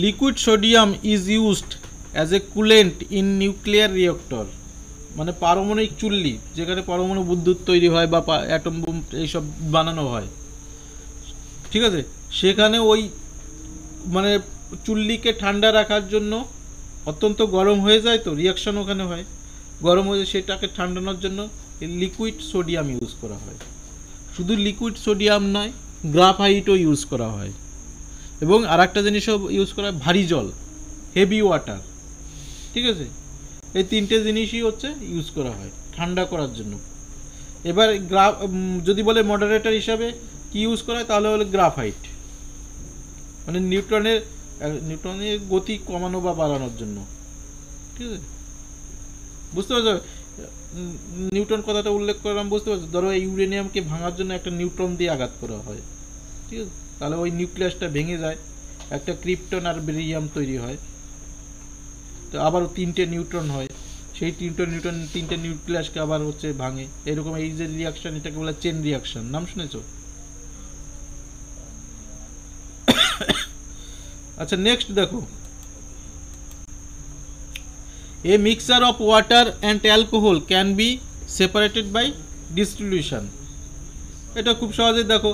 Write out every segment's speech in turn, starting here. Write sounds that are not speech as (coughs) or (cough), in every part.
Liquid sodium is used as a coolant in nuclear reactor মানে পারমাণবিক চুল্লি, যেখানে পরমাণু বিদ্যুৎ তৈরি হয় বা অ্যাটম বোম এইসব বানানো হয়। ঠিক আছে? সেখানে ওই মানে চুল্লিকে ঠান্ডা রাখার জন্য অত্যন্ত গরম হয়ে যায় তো রিয়াকশন ওখানে হয়। গরম হয়ে সেটাকে ঠান্ডানোর জন্য লিকুইড সোডিয়াম ইউজ করা হয়। শুধু লিকুইড সোডিয়াম নয় গ্রাফাইটও ইউজ করা হয়। এবং আর একটা জিনিসও ইউজ করা ভারী জল হেভি ওয়াটার ঠিক আছে? এই তিনটে জিনিসই হচ্ছে ইউজ করা হয় ঠান্ডা করার জন্য। এবার গ্রা যদি বলে মডারেটর হিসাবে কি ইউজ করা হয় তাহলে হলো গ্রাফাইট মানে নিউট্রনের আহ, নিউট্রনের গতি কমানো বা বাড়ানোর জন্য। ঠিক আছে? বুঝতে পারছ? নিউটন কথাটা উল্লেখ করলাম বুঝতে পারছ। ধরো ইউরেনিয়ামকে ভাঙার জন্য একটা নিউট্রন দিয়ে আঘাত করা হয়। ঠিক আছে? তাহলে ওই নিউক্লিয়াসটা ভেঙে যায়, একটা ক্রিপ্টন আর বেরিয়াম তৈরি হয়। তো আবার তিনটে নিউট্রন হয়। সেই তিনটে নিউট্রন, তিনটে নিউক্লিয়াসকে আবার হচ্ছে ভাঙে। এরকম এই যে রিয়াকশন এটাকে বলে চেন রিয়াকশন নাম শুনেছো? আচ্ছা নেক্সট দেখো। A mixture of water and alcohol can be separated by distribution এটা খুব সহজেই দেখো।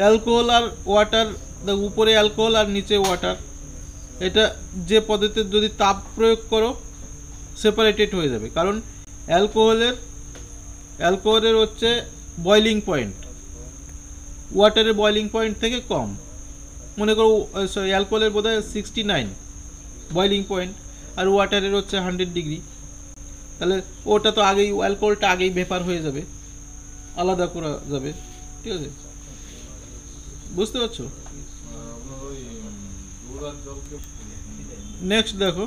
অ্যালকোহল আর ওয়াটার উপরে অ্যালকোহল আর নিচে ওয়াটার। এটা যে পদ্ধতিতে যদি তাপ প্রয়োগ করো সেপারেটেড হয়ে যাবে। কারণ অ্যালকোহলের অ্যালকোহলের হচ্ছে বয়লিং পয়েন্ট ওয়াটারের বয়লিং পয়েন্ট থেকে কম। মনে করো সরি অ্যালকোহলের বোধ হয় সিক্সটি নাইন বয়লিং পয়েন্ট আর ওয়াটারের হচ্ছে হান্ড্রেড ডিগ্রি তাহলে ওটা তো আগেই, অ্যালকোহলটা আগেই ভেপার হয়ে যাবে। আলাদা করা যাবে। ঠিক আছে? বুঝতে পারছ? নেক্সট দেখো।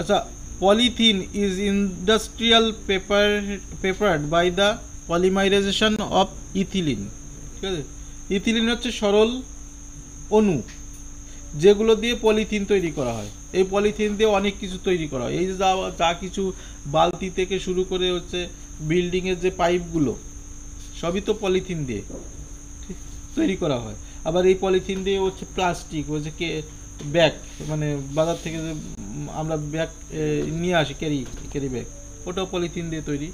আচ্ছা polythene is industrial paper prepared by the polymerization of ethylene ঠিক আছে? ইথিলিন হচ্ছে সরল অণু যেগুলো দিয়ে পলিথিন তৈরি করা হয়। এই পলিথিন দিয়ে অনেক কিছু তৈরি করা হয়। এই যে যা যা কিছু বালতি থেকে শুরু করে হচ্ছে বিল্ডিংয়ের যে পাইপগুলো সবই তো পলিথিন দিয়ে। তৈরি করা হয়। আবার এই পলিথিন দিয়ে হচ্ছে প্লাস্টিক হচ্ছে কে ব্যাগ মানে বাজার থেকে যে আমরা ব্যাগ নিয়ে আসি, ক্যারি ক্যারি ব্যাগ, ওটাও পলিথিন দিয়ে তৈরি।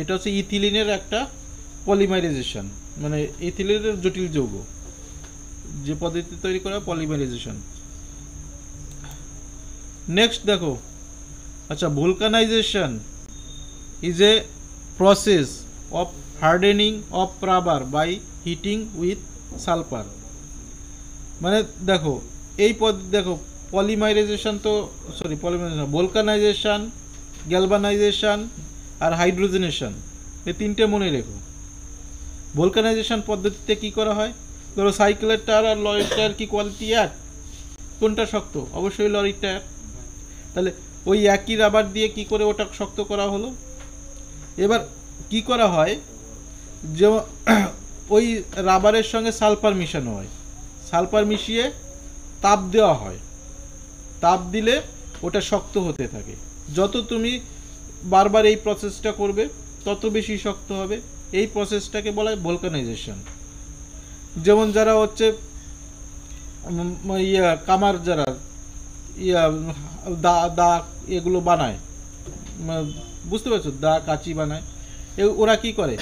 এটা হচ্ছে ইথিলিনের একটা পলিমারাইজেশন মানে ইথিলিনের জটিল যৌগ, যে পদ্ধতি তৈরি করা পলিমারাইজেশন নেক্সট দেখো আচ্ছা vulcanization is a process of hardening of rubber by heating with sulphur. মানে দেখো, এই পদ, দেখো পলিমাইরাইজেশন তো সরি পলিমাইজেশন ভোলকানাইজেশন গ্যালভানাইজেশন আর হাইড্রোজেনেশন এই তিনটে মনে রেখো। ভোলকানাইজেশন পদ্ধতিতে কি করা হয়? ধরো সাইকেলের টায়ার আর লরির টায়ার কি কোয়ালিটি এক? কোনটা শক্ত? অবশ্যই লরির টায়ার তাহলে ওই একই রাবার দিয়ে কি করে ওটা শক্ত করা হলো? এবার কি করা হয়? যে ওই রাবারের সঙ্গে সালফার মিশানো হয়। সালফার মিশিয়ে তাপ দেওয়া হয়। তাপ দিলে ওটা শক্ত হতে থাকে। যত তুমি বারবার এই প্রসেসটা করবে, তত বেশি শক্ত হবে। এই প্রসেসটাকে বলা হয় ভোলকানাইজেশন যেমন যারা হচ্ছে ইয়া, কামার যারা, ইয়া, দা দা, এগুলো বানায় বুঝতে পারছ? দা, কাচি বানায়। ওরা কি করে?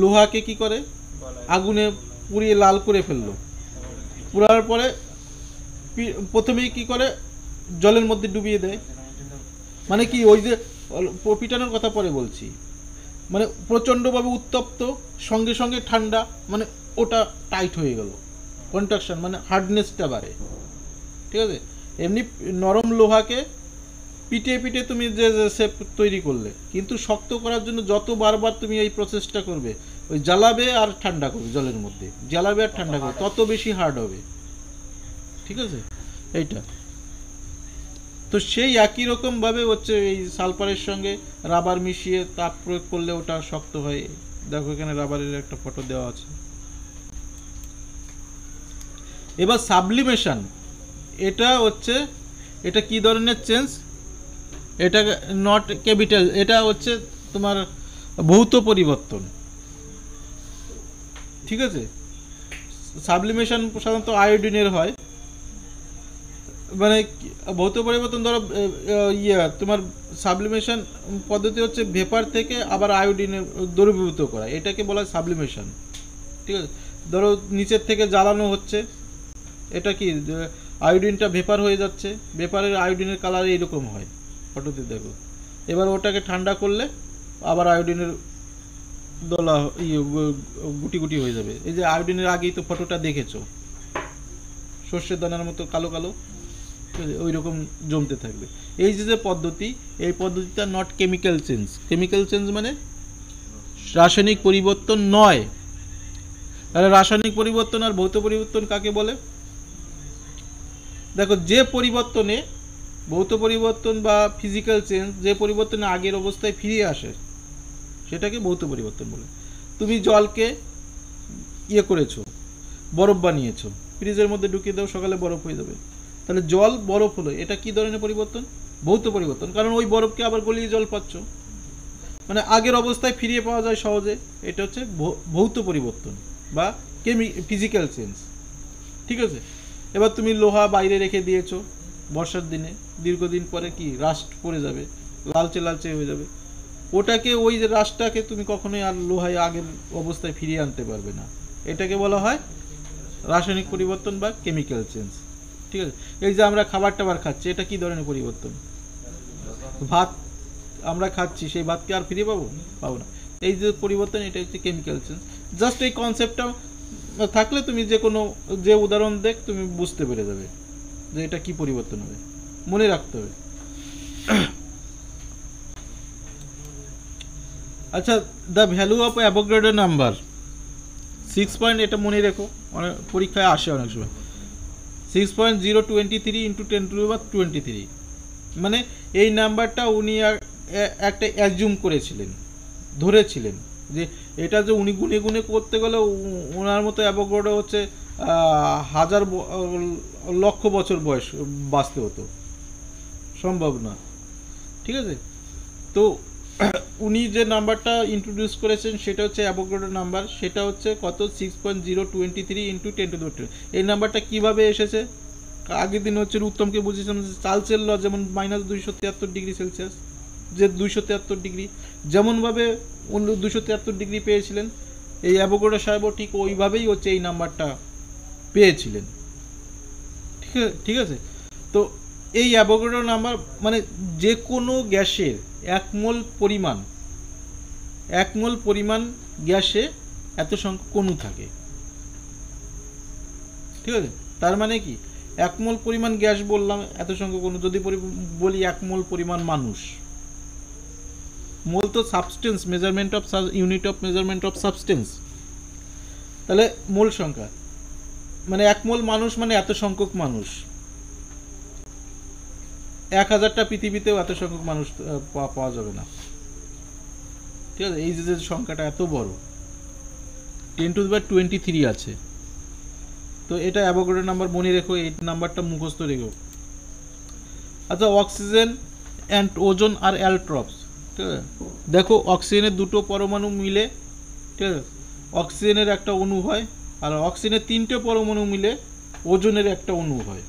লোহাকে কি করে? আগুনে পুড়িয়ে লাল করে ফেলল। পুরার পরে প্রথমেই কি করে? জলের মধ্যে ডুবিয়ে দেয়। মানে কি, ওই যে পিটানোর কথা পরে বলছি। মানে প্রচণ্ডভাবে উত্তপ্ত, সঙ্গে সঙ্গে ঠান্ডা মানে ওটা টাইট হয়ে গেল। কন্ট্রাকশন মানে হার্ডনেসটা বাড়ে। ঠিক আছে? এমনি নরম লোহাকে পিটে পিটে তুমি যে যে শেপ তৈরি করলে, কিন্তু শক্ত করার জন্য যত বারবার তুমি এই প্রসেসটা করবে ওই জ্বালাবে আর ঠান্ডা করবে জলের মধ্যে। জ্বালাবে আর ঠান্ডা করবে, তত বেশি হার্ড হবে। ঠিক আছে? এইটা। তো সেই একই রকমভাবে হচ্ছে এই সালফারের সঙ্গে রাবার মিশিয়ে তাপ প্রয়োগ করলে ওটা শক্ত হয়। দেখো এখানে রাবারের একটা ফটো দেওয়া আছে। এবার সাবলিমেশন। এটা হচ্ছে, এটা কি ধরনের চেঞ্জ? এটা নট ক্যাপিটাল এটা হচ্ছে তোমার ভৌত পরিবর্তন। ঠিক আছে? সাবলিমেশন সাধারণত আয়োডিনের হয়। মানে ভৌত পরিবর্তন ধরো ইয়ে তোমার সাবলিমেশন পদ্ধতি হচ্ছে ভেপার থেকে আবার আয়োডিনে দ্রবীভূত করা। এটাকে বলা হয় সাবলিমেশন ঠিক আছে? ধরো নিচের থেকে জ্বালানো হচ্ছে। এটা কি আয়োডিনটা ভেপার হয়ে যাচ্ছে। ভেপারের আয়োডিনের কালার এইরকম হয়। ফটোতে দেখো। এবার ওটাকে ঠান্ডা করলে আবার আয়োডিনের দলা ইয়ে গুটি গুটি হয়ে যাবে। এই যে আয়োডিনের আগেই তো ফটোটা দেখেছ। সর্ষের দানার মতো কালো কালো, ওই রকম জমতে থাকবে। এই যে যে পদ্ধতি, এই পদ্ধতিটা not chemical change chemical change মানে রাসায়নিক পরিবর্তন নয়। তাহলে রাসায়নিক পরিবর্তন আর ভৌত পরিবর্তন কাকে বলে? দেখো, যে পরিবর্তনে ভৌত পরিবর্তন বা ফিজিক্যাল চেঞ্জ যে পরিবর্তনে আগের অবস্থায় ফিরে আসে সেটাকে ভৌত পরিবর্তন বলে। তুমি জলকে ইয়ে করেছ, বরফ বানিয়েছো, ফ্রিজের মধ্যে ঢুকিয়ে দাও, সকালে বরফ হয়ে যাবে। তাহলে জল বরফ হলো, এটা কি ধরনের পরিবর্তন? ভৌত পরিবর্তন। কারণ ওই বরফকে আবার গলিয়ে জল পাচ্ছ। মানে আগের অবস্থায় ফিরিয়ে পাওয়া যায় সহজে, এটা হচ্ছে ভৌত পরিবর্তন বা কেমি ফিজিক্যাল চেঞ্জ ঠিক আছে? এবার তুমি লোহা বাইরে রেখে দিয়েছ, বর্ষার দিনে। দীর্ঘদিন পরে কি? রাস্ট পড়ে যাবে, লালচে লালচে হয়ে যাবে। ওটাকে, ওই যে রাস্টটাকে তুমি কখনোই আর লোহায় আগের অবস্থায় ফিরিয়ে আনতে পারবে না। এটাকে বলা হয় রাসায়নিক পরিবর্তন বা কেমিক্যাল চেঞ্জ ঠিক আছে? এই যে আমরা খাবার টাবার খাচ্ছি, এটা কি ধরনের পরিবর্তন? ভাত আমরা খাচ্ছি, সেই ভাতকে আর ফিরে পাবো? পাবো না। এই যে পরিবর্তন, এটা হচ্ছে কেমিক্যাল চেঞ্জ জাস্ট এই কনসেপ্টটা থাকলে তুমি যে কোনো, যে উদাহরণ দেখ, তুমি বুঝতে পেরে যাবে যে এটা কি পরিবর্তন হবে। মনে রাখতে হবে। আচ্ছা দ্য ভ্যালু অফ অ্যাভোগ্রেডো নাম্বার সিক্স পয়েন্ট এটা মনে রেখো অনেক পরীক্ষায় আসে অনেক সময়। Six point zero twenty three into ten to বা টোয়েন্টি থ্রি মানে এই নাম্বারটা উনি এক- একটা অ্যাজুম করেছিলেন, ধরেছিলেন যে এটা যে উনি গুনে গুনে করতে গেলে ওনার মতো অ্যাভোগ্রেডো হচ্ছে হাজার লক্ষ বছর বয়স বাঁচতে হতো। সম্ভব না। ঠিক আছে? তো (coughs) উনি যে নাম্বারটা ইন্ট্রোডিউস করেছেন, সেটা হচ্ছে অ্যাভোগ্রেডো নাম্বার, সেটা হচ্ছে কত? Six point zero twenty three into ten to এই নাম্বারটা কীভাবে এসেছে? আগের দিন হচ্ছে উত্তমকে বুঝিয়েছিলাম চার্লসের ল যেমন মাইনাস দুইশো তিয়াত্তর ডিগ্রি সেলসিয়াস যে দুইশো তিয়াত্তর ডিগ্রি যেমনভাবে অন্য দুশো তিয়াত্তর ডিগ্রি পেয়েছিলেন, এই অ্যাভোগ্রেডো সাহেবও ঠিক ওইভাবেই হচ্ছে এই নাম্বারটা পেয়েছিলেন। ঠিক আছে? ঠিক আছে? তো এই অ্যাভোগ্রেডো নাম্বার মানে যে কোনো গ্যাসের এক মোল পরিমাণ, এক মোল পরিমাণ গ্যাসে এত সংখ্যক কণু থাকে। ঠিক আছে? তার মানে কি? এক মোল পরিমাণ গ্যাস বললাম, এত সংখ্যক অণু যদি বলি এক মোল পরিমাণ মানুষ, মোল তো substance measurement of unit of measurement of substance তাহলে মোল সংখ্যা মানে এক মোল মানুষ মানে এত সংখ্যক মানুষ। এক হাজারটা পৃথিবীতেও এত সংখ্যক মানুষ পাওয়া- যাবে না। ঠিক আছে? এই যে সংখ্যাটা এত বড়। টেন টু বার টোয়েন্টি থ্রি আছে। তো এটা অ্যাভোগাড্রো নাম্বার মনে রেখো, এই নাম্বারটা মুখস্থ রেখো। আচ্ছা অক্সিজেন অ্যান্ড ওজন আর অ্যালট্রপস। ঠিক আছে? দেখো, অক্সিজেনের দুটো পরমাণু মিলে, ঠিক আছে? অক্সিজেনের একটা অণু হয়, আর অক্সিজেনের তিনটে পরমাণু মিলে ওজনের একটা অণু হয়।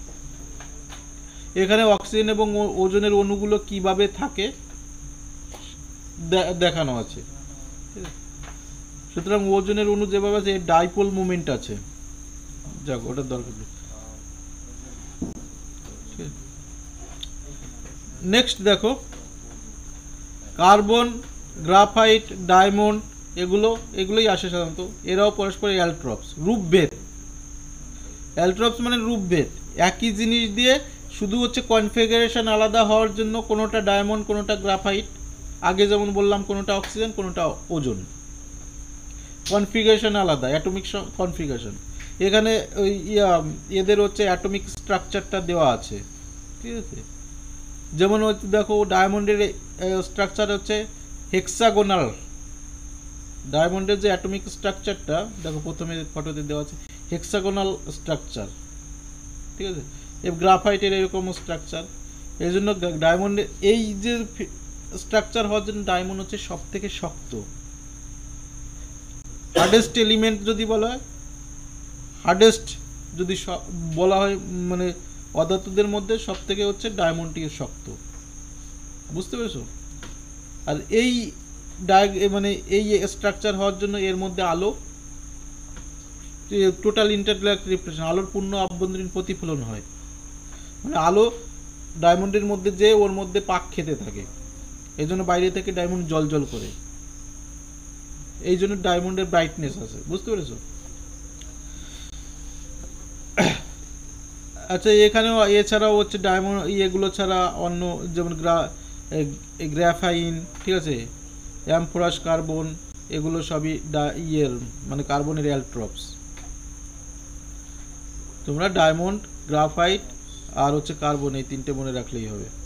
এখানে অক্সিজেন এবং ওজনের অণুগুলো কীভাবে থাকে দেখানো আছে? সুতরাং ওজনের অণু যেভাবে আছে ডাইপোল মুভমেন্ট আছে। যাক, ওটার দরকার নেক্সট দেখো কার্বন গ্রাফাইট ডায়মন্ড এগুলো, এগুলোই আসে সাধারণত। এরাও পরস্পর অ্যালট্রপস রূপভেদ। অ্যালট্রপস মানে রূপভেদ। একই জিনিস দিয়ে শুধু হচ্ছে কনফিগারেশন আলাদা হওয়ার জন্য কোনোটা ডায়মন্ড কোনোটা গ্রাফাইট আগে যেমন বললাম কোনোটা অক্সিজেন কোনোটা ওজন কনফিগারেশন আলাদা অ্যাটমিক কনফিগারেশন এখানে ওই এদের হচ্ছে অ্যাটমিক স্ট্রাকচারটা দেওয়া আছে। ঠিক আছে? যেমন হচ্ছে দেখো ডায়মন্ডের স্ট্রাকচার হচ্ছে হেক্সাগোনাল ডায়মন্ডের যে অ্যাটমিক স্ট্রাকচারটা দেখো প্রথমে ফটোতে দেওয়া আছে হেক্সাগোনাল স্ট্রাকচার ঠিক আছে? গ্রাফাইটের এরকম স্ট্রাকচার এই জন্য ডায়মন্ডের এই যে স্ট্রাকচার হওয়ার জন্য ডায়মন্ড হচ্ছে সব থেকে শক্ত। হার্ডেস্ট এলিমেন্ট যদি বলা হয় হার্ডেস্ট যদি বলা হয় মানে অধাতুদের মধ্যে সব থেকে হচ্ছে ডায়মন্ডটি শক্ত। বুঝতে পেরেছ? আর এই ডায় মানে এই স্ট্রাকচার হওয়ার জন্য এর মধ্যে আলো টোটাল ইন্টারগ্যালাক্টিক রিফ্লেকশন আলোর পূর্ণ আভ্যন্তরীণ প্রতিফলন হয়। মানে আলো ডায়মন্ডের মধ্যে যে ওর মধ্যে পাক খেতে থাকে। এই জন্য বাইরে থেকে ডায়মন্ড জল জল করে। এই জন্য ডায়মন্ডের ব্রাইটনেস আছে, বুঝতে পেরেছ? আচ্ছা এখানেও এছাড়াও হচ্ছে ডায়মন্ড, ইয়েগুলো ছাড়া অন্য যেমন গ্রা গ্রাফাইন, ঠিক আছে? অ্যামফোরাস কার্বন, এগুলো সবই ইয়ের মানে কার্বনের অ্যালট্রপস। তোমরা ডায়মন্ড, গ্রাফাইট আর হচ্ছে কার্বন এই তিনটে মনে রাখলেই হবে।